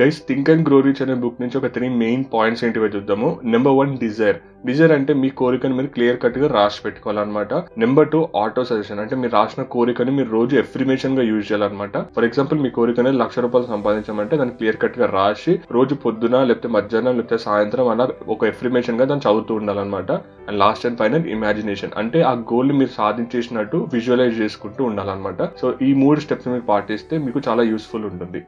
Guys think and grow rich అనే book నుంచి ఒక త్రీ మెయిన్ పాయింట్స్ ఏంటివో చూద్దాము. నెంబర్ వన్ డిజైర్ డిజైర్ అంటే మీ కోరికను మీరు క్లియర్ కట్గా రాసి పెట్టుకోవాలన్నమాట. నెంబర్ టూ ఆటో సజెషన్ అంటే మీరు రాసిన కోరికని మీరు రోజు ఎఫ్రిమేషన్గా యూజ్ చేయాలన్నమాట. ఫర్ ఎగ్జాంపుల్ మీ కోరికని లక్ష రూపాయలు సంపాదించమంటే దాన్ని క్లియర్ కట్గా రాసి రోజు పొద్దున లేకపోతే మధ్యాహ్నం లేకపోతే సాయంత్రం అలా ఒక ఎఫ్రిమేషన్గా దాన్ని చదువుతూ ఉండాలన్నమాట. And last and final imagination అంటే ఆ గోల్ మీరు సాధించేసినట్టు విజువలైజ్ చేసుకుంటూ ఉండాలన్నమాట. సో ఈ మూడు స్టెప్స్ మీరు పాటిస్తే మీకు చాలా యూస్ఫుల్ ఉంటుంది.